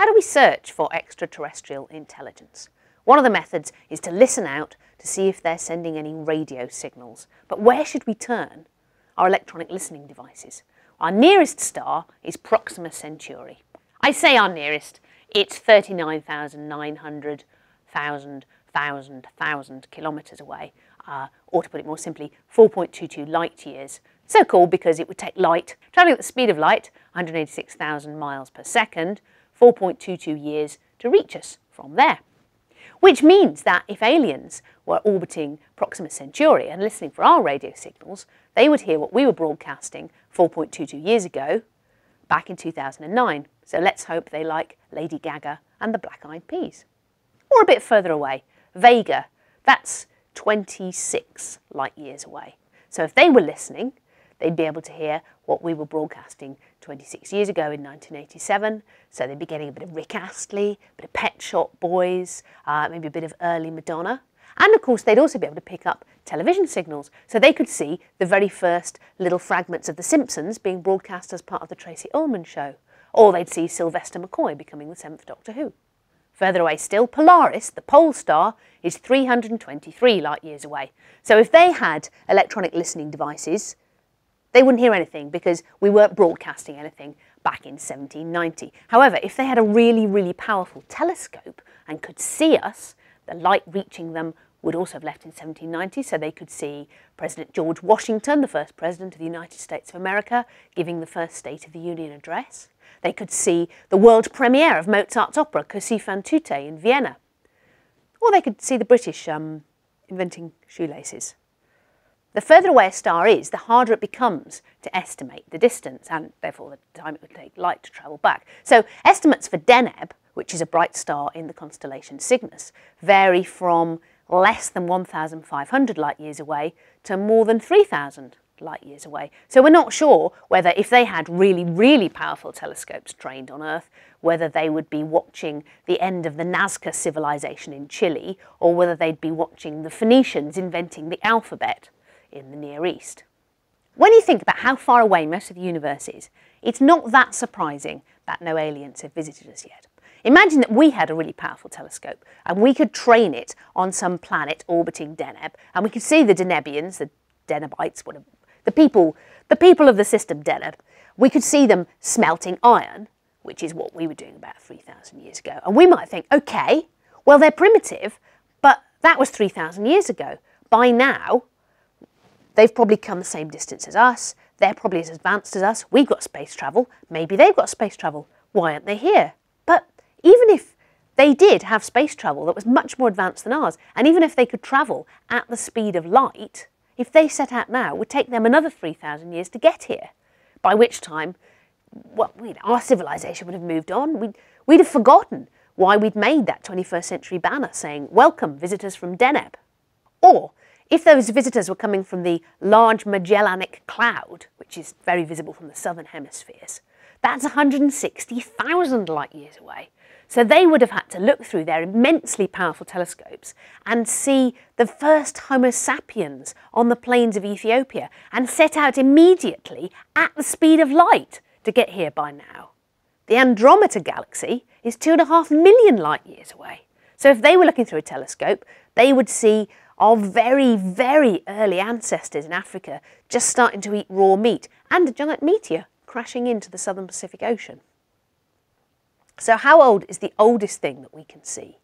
How do we search for extraterrestrial intelligence? One of the methods is to listen out to see if they're sending any radio signals. But where should we turn? Our electronic listening devices. Our nearest star is Proxima Centauri. I say our nearest, it's 39,900 thousand, thousand, thousand kilometres away, uh, or to put it more simply, 4.22 light years. So called because it would take light, travelling at the speed of light, 186,000 miles per second, 4.22 years to reach us from there. Which means that if aliens were orbiting Proxima Centauri and listening for our radio signals, they would hear what we were broadcasting 4.22 years ago, back in 2009. So let's hope they like Lady Gaga and the Black Eyed Peas. Or a bit further away, Vega, that's 26 light years away. So if they were listening, they'd be able to hear what we were broadcasting 26 years ago in 1987. So they'd be getting a bit of Rick Astley, a bit of Pet Shop Boys, uh, maybe a bit of early Madonna. And of course, they'd also be able to pick up television signals. So they could see the very first little fragments of The Simpsons being broadcast as part of the Tracey Ullman show. Or they'd see Sylvester McCoy becoming the seventh Doctor Who. Further away still, Polaris, the pole star, is 323 light years away. So if they had electronic listening devices, they wouldn't hear anything because we weren't broadcasting anything back in 1790. However, if they had a really, really powerful telescope and could see us, the light reaching them would also have left in 1790, so they could see President George Washington, the first President of the United States of America, giving the first State of the Union address. They could see the world premiere of Mozart's opera Così fan tutte in Vienna. Or they could see the British um, inventing shoelaces. The further away a star is, the harder it becomes to estimate the distance and therefore the time it would take light to travel back. So estimates for Deneb, which is a bright star in the constellation Cygnus, vary from less than 1,500 light years away to more than 3,000 light years away. So we're not sure whether if they had really, really powerful telescopes trained on Earth, whether they would be watching the end of the Nazca civilization in Chile or whether they'd be watching the Phoenicians inventing the alphabet in the Near East. When you think about how far away most of the universe is, it's not that surprising that no aliens have visited us yet. Imagine that we had a really powerful telescope and we could train it on some planet orbiting Deneb and we could see the Denebians, the Denebites, whatever, the people, the people of the system Deneb, we could see them smelting iron, which is what we were doing about 3,000 years ago. And we might think, okay, well, they're primitive, but that was 3,000 years ago. By now, they've probably come the same distance as us. They're probably as advanced as us. We've got space travel. Maybe they've got space travel. Why aren't they here? But even if they did have space travel that was much more advanced than ours, and even if they could travel at the speed of light, if they set out now, it would take them another 3,000 years to get here, by which time well, our civilization would have moved on. We'd, we'd have forgotten why we'd made that 21st century banner saying, Welcome, visitors from Deneb. Or if those visitors were coming from the Large Magellanic Cloud, which is very visible from the southern hemispheres, that's 160,000 light years away. So they would have had to look through their immensely powerful telescopes and see the first Homo sapiens on the plains of Ethiopia and set out immediately at the speed of light to get here by now. The Andromeda galaxy is two and a half million light years away. So if they were looking through a telescope, they would see our very, very early ancestors in Africa just starting to eat raw meat and a giant meteor crashing into the southern Pacific Ocean. So how old is the oldest thing that we can see?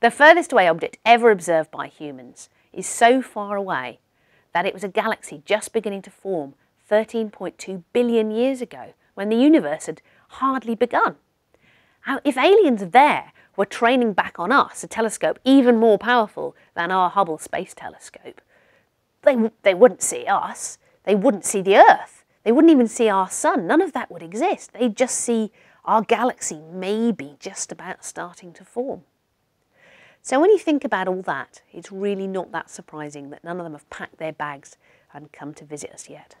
The furthest away object ever observed by humans is so far away that it was a galaxy just beginning to form 13.2 billion years ago when the universe had hardly begun. Now, if aliens are there were training back on us a telescope even more powerful than our Hubble Space Telescope, they, they wouldn't see us, they wouldn't see the Earth, they wouldn't even see our sun, none of that would exist. They'd just see our galaxy may be just about starting to form. So when you think about all that, it's really not that surprising that none of them have packed their bags and come to visit us yet.